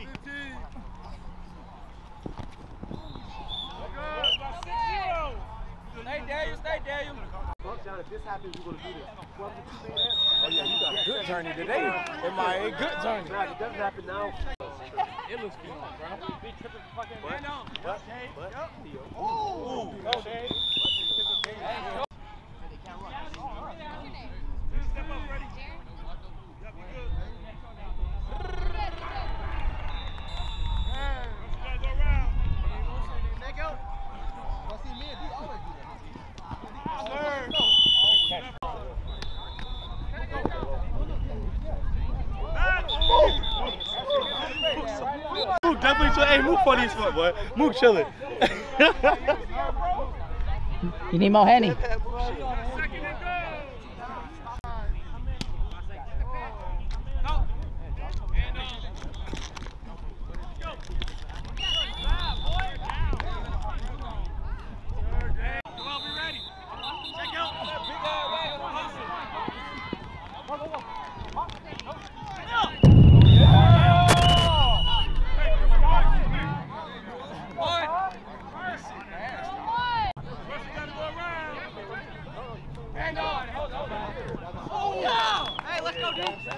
Stay Daniel, stay Daniel. If this happens, we're gonna do this. Man Oh yeah, you got a good journey today. MIA, good journey. Nah, it doesn't happen now. It looks good, bro. Big tripping fucking man on. But, but, Ooh. Go, Dave. Mook definitely chill. Hey, Mook funny as fuck, boy. Mook chilling. You need more Henny. Hey, let's go, dude. How's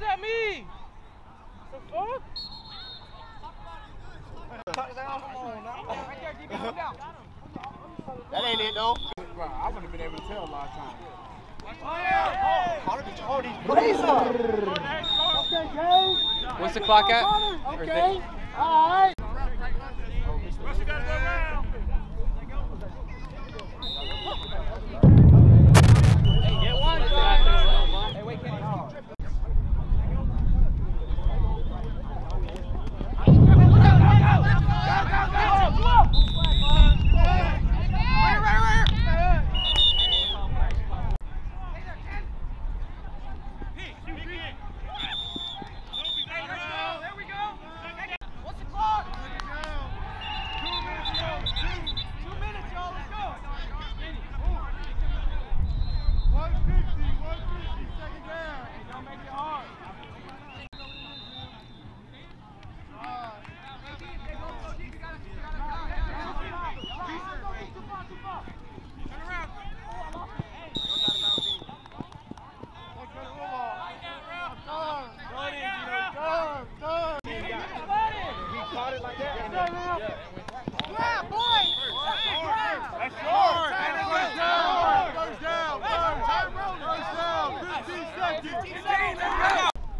that me? The fuck? that ain't it though. I wouldn't have been able to tell a lot of times. What's the clock at? Okay.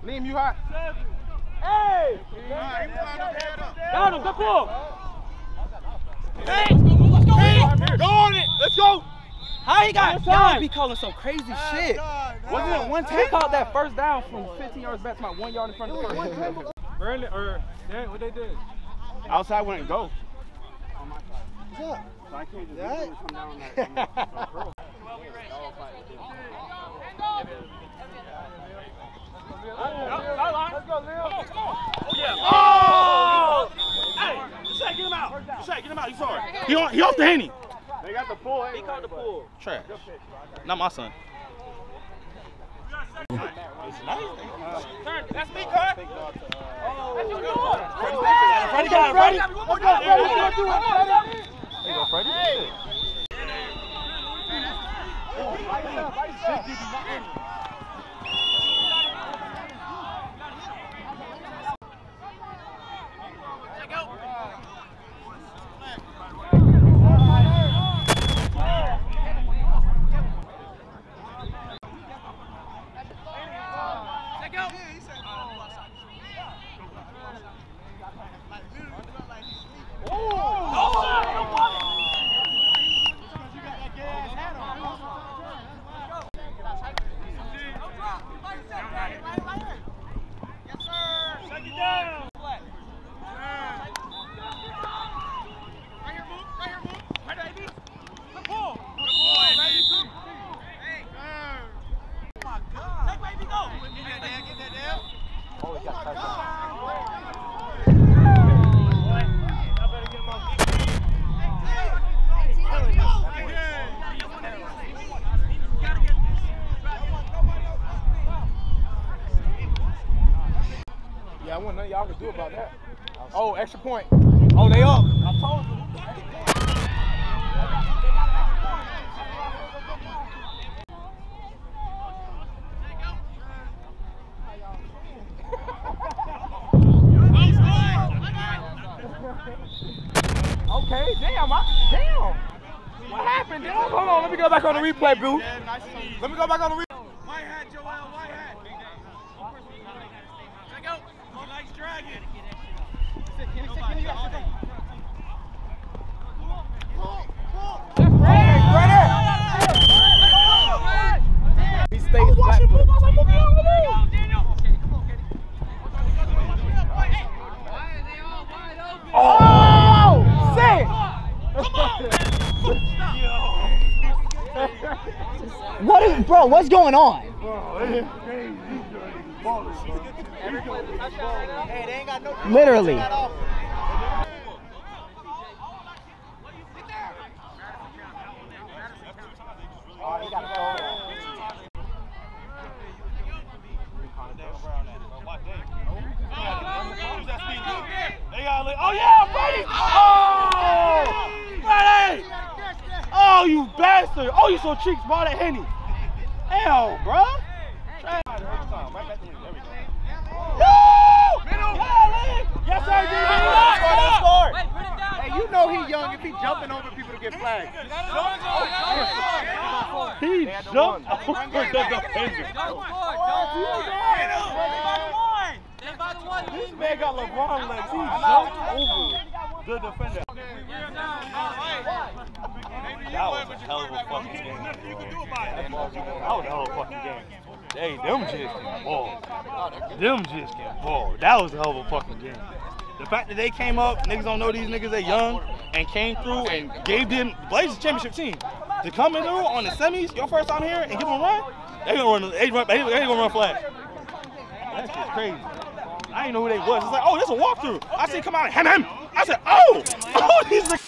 Liam, you hot? Hey! Got him, good pull! Hey! Go on it! Let's go! How he got y'all be calling some crazy shit? Wasn't it one take? He called that first down from 15 yards back to my one yard in front of the first. Brandon, or Dan, what they did? Outside wouldn't go. What's up? So I can't just that? come down on that. On on. Let's go, Leo. Oh, yeah. Oh! Hey, Shaq, get him out. Shaq, get him out. You saw it. He, on, he off the henny. They got the pull. He called the pull. Trash. Not my son. That's me, cut. That's your door. Freddie got it. Freddie. Let's go, Freddie. Let's do it, you go, Freddie. Fire! Oh, extra point. Oh, they up. I told you. Okay, damn, I, damn. What happened? Damn, hold on, let me go back on the replay, boo. Let me go back on the replay. White hat, Joel, white hat. What is, bro? What's going on? Literally. Oh yeah, Freddie! Oh! Freddie! Oh, you bastard! Oh, you so cheeks, ball that Henny. Hell, bro. That was a hell of a fucking game. That was a hell of a fucking game. Hey, them just can ball. Them just can ball. That was a hell of a fucking game. The fact that they came up, niggas don't know these niggas, they young, and came through and gave them Blazers championship team. To come in through on the semis, your first time here, and give them a run, they gonna run, they, run, they, they gonna run flat. That's just crazy. I didn't know who they was. It's like, oh, this a walkthrough. I see come out and hem hem. I said, oh, oh, these niggas.